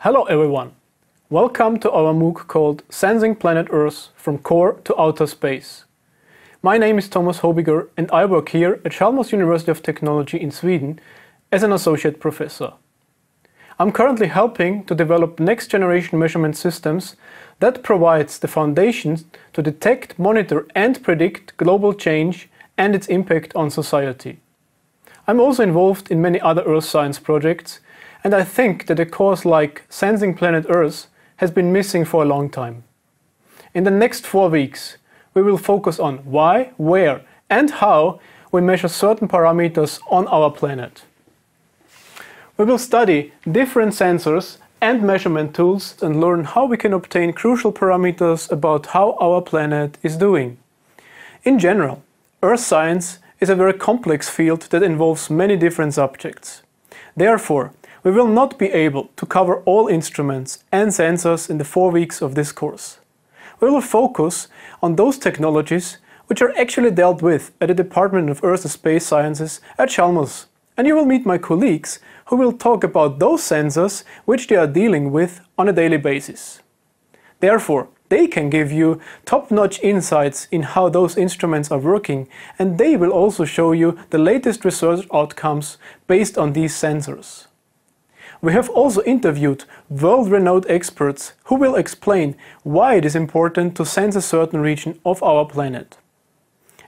Hello everyone! Welcome to our MOOC called Sensing Planet Earth from Core to Outer Space. My name is Thomas Hobiger and I work here at Chalmers University of Technology in Sweden as an associate professor. I'm currently helping to develop next generation measurement systems that provides the foundations to detect, monitor and predict global change and its impact on society. I'm also involved in many other Earth science projects and I think that a course like Sensing Planet Earth has been missing for a long time. In the next four weeks, we will focus on why, where and how we measure certain parameters on our planet. We will study different sensors and measurement tools and learn how we can obtain crucial parameters about how our planet is doing. In general, Earth science is a very complex field that involves many different subjects. Therefore, we will not be able to cover all instruments and sensors in the four weeks of this course. We will focus on those technologies which are actually dealt with at the Department of Earth and Space Sciences at Chalmers. And you will meet my colleagues who will talk about those sensors which they are dealing with on a daily basis. Therefore, they can give you top-notch insights in how those instruments are working and they will also show you the latest research outcomes based on these sensors. We have also interviewed world-renowned experts who will explain why it is important to sense a certain region of our planet.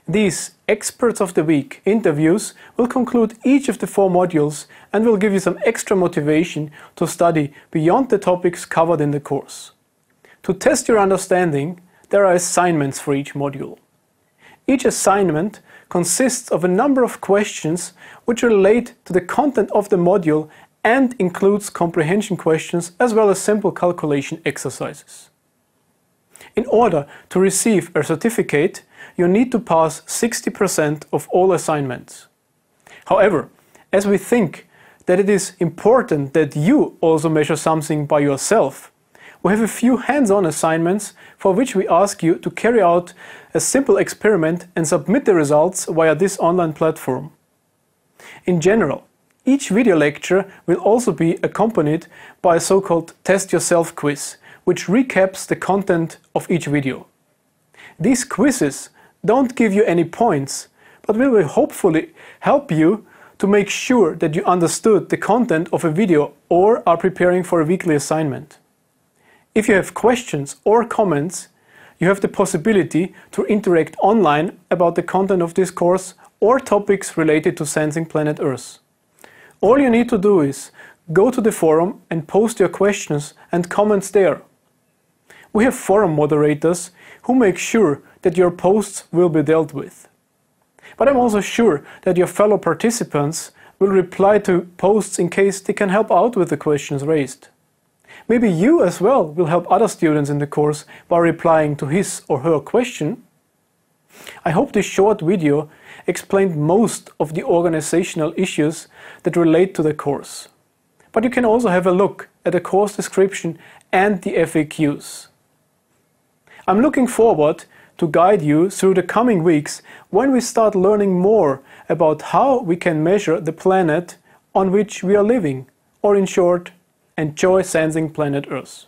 These Experts of the Week interviews will conclude each of the four modules and will give you some extra motivation to study beyond the topics covered in the course. To test your understanding, there are assignments for each module. Each assignment consists of a number of questions which relate to the content of the module and includes comprehension questions as well as simple calculation exercises. In order to receive a certificate, you need to pass 60% of all assignments. However, as we think that it is important that you also measure something by yourself, we have a few hands-on assignments for which we ask you to carry out a simple experiment and submit the results via this online platform. In general, each video lecture will also be accompanied by a so-called Test Yourself quiz, which recaps the content of each video. These quizzes don't give you any points, but will hopefully help you to make sure that you understood the content of a video or are preparing for a weekly assignment. If you have questions or comments, you have the possibility to interact online about the content of this course or topics related to sensing planet Earth. All you need to do is go to the forum and post your questions and comments there. We have forum moderators who make sure that your posts will be dealt with. But I'm also sure that your fellow participants will reply to posts in case they can help out with the questions raised. Maybe you as well will help other students in the course by replying to his or her question. I hope this short video explained most of the organizational issues that relate to the course. But you can also have a look at the course description and the FAQs. I'm looking forward to guide you through the coming weeks when we start learning more about how we can measure the planet on which we are living, or in short, enjoy sensing planet Earth.